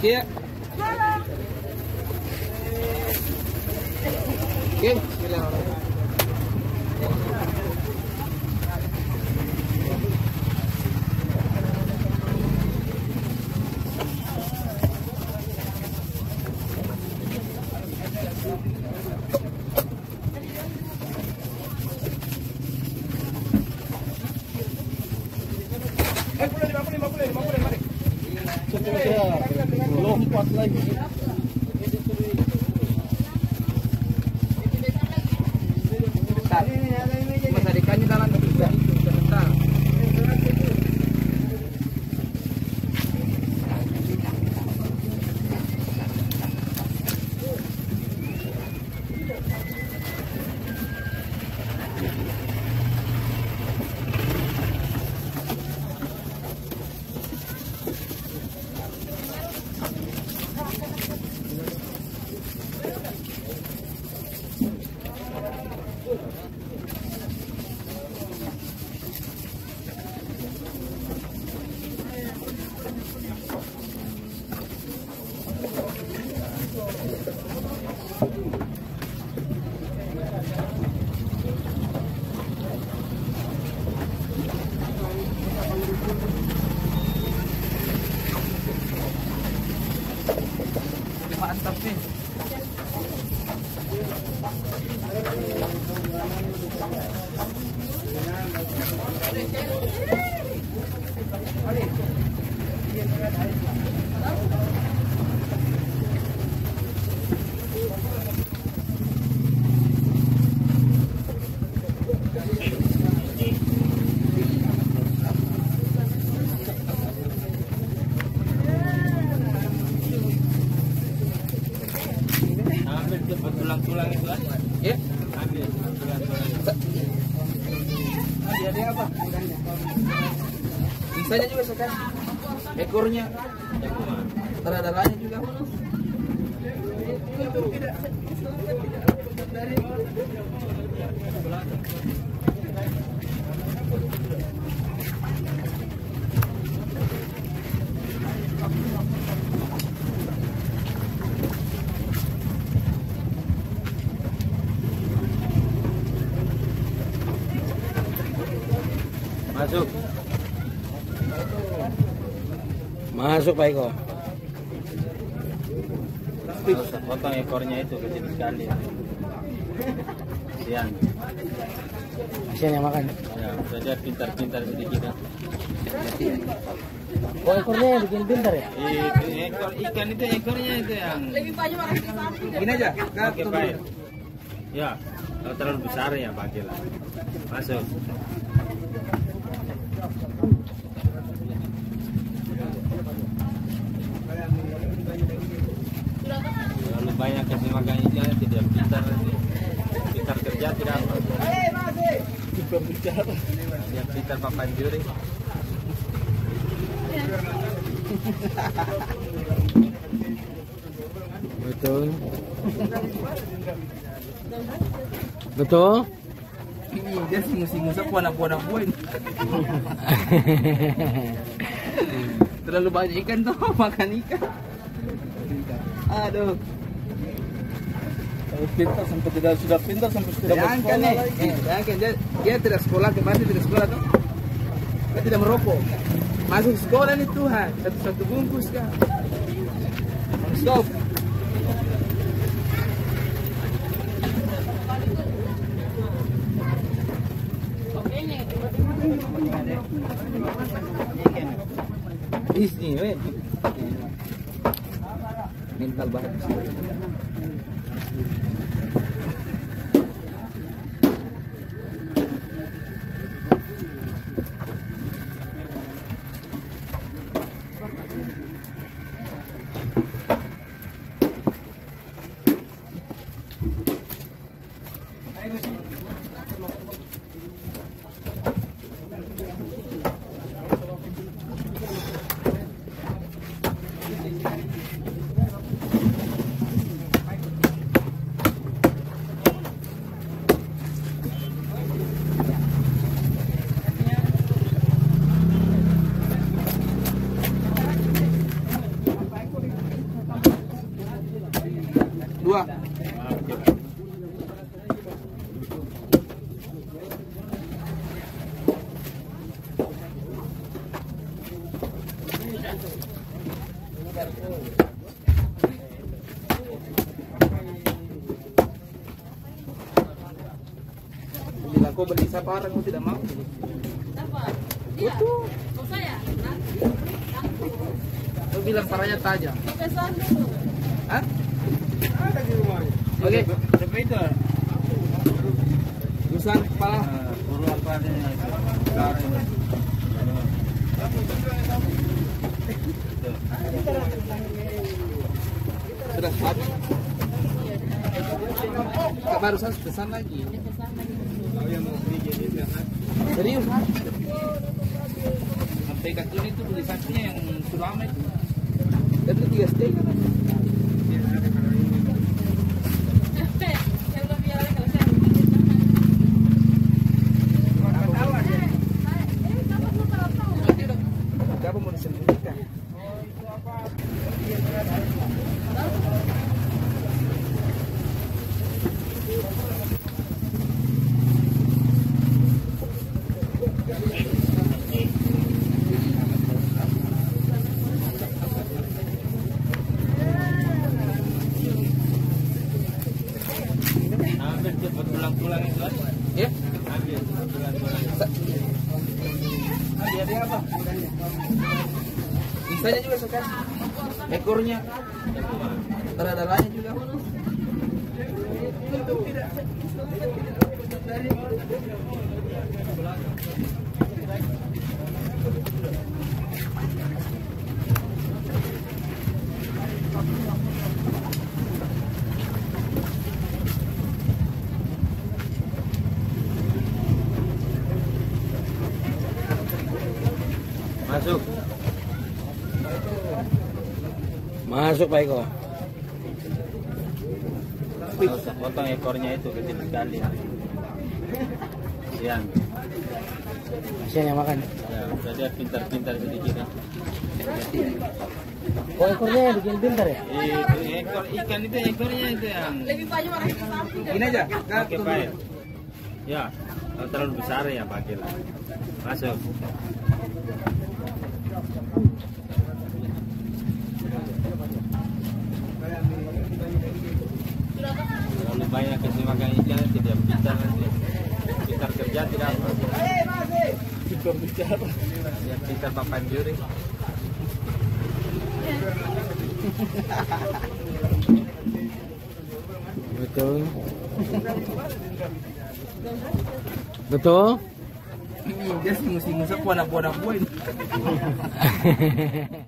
Oke. Oke, like Mantap nih. Cepat tulang-tulang itu aja. Ya. Ambil tulang-tulang. Ada ada apa? Sisanya juga sekarang. Ekornya. Darah-darahnya juga. Masuk. Masuk Pak Eko. Potong ekornya itu kecil sekali. Sian. Kasihan yang makan. Ya, saja pintar-pintar sedikit. ya. Oh ekornya yang bikin pintar ya? Itu ekor ikan itu ekornya itu yang Gini aja. Nah, pakai tunggu baik. Ya, kalau terlalu besar ya pakailah. Masuk. Terlalu banyak kasih makan ikan tidak pintar pintar kerja tidak apa. Juga bicara. Yang pintar papan juri. Betul. Betul. Ini dia singus-singus apa anak-anak buah ini. Terlalu banyak ikan tuh makan ikan. Aduh. Pintar sampai tidak sudah pintar sampai sudah Jangan nih. Eh, jangan dia, dia tidak sekolah kemarin tidak sekolah tuh. Dia tidak merokok. Masuk sekolah nih Tuhan. Satu-satu bungkus kan. Stop. Ini, weh. Mental banget. Siapa orang kau tidak mau. Dapat. Iya. Kau saya. Nanti. Kau bilang parahnya tajam. Pesan dulu. Hah? Ada di rumahnya. Oke. Berapa itu? Gusan kepala. Nah, Puru apa ini. Sudah habis. Barusan pesan lagi. Serius? Sampai kaki tuh tulisannya yang sulama itu. Itu tiga stay kan? Eh, saya belum bilang kalau saya. Eh, kamu belum pernah tahu. Siapa mau disembunyikan? Hampir cepat pulang-pulang itu kan? Ya? Hampir pulang-pulang. Dia apa? Bisanya juga suka. Ekornya. Darah-darahnya juga. Masuk. Masuk Pak Eko. Potong ekornya itu kecil sekali. Siang. Kasihan yang makan. Ya, dia pintar-pintar sedikit ya. Oh ekornya yang bikin pintar ya? Itu ekor ikan itu ekornya itu yang Lebih banyak orang sapi. Ini aja. Tunggu. pair. Ya, kalau terlalu besar ya pakai lah. Masuk. Terlalu banyak kasih makan ikan tidak pintar nanti. Pintar kerja tidak apa. Pintar bicara. Ya papan juri. Betul. Betul. Dia sih ngusap buah-buah ini.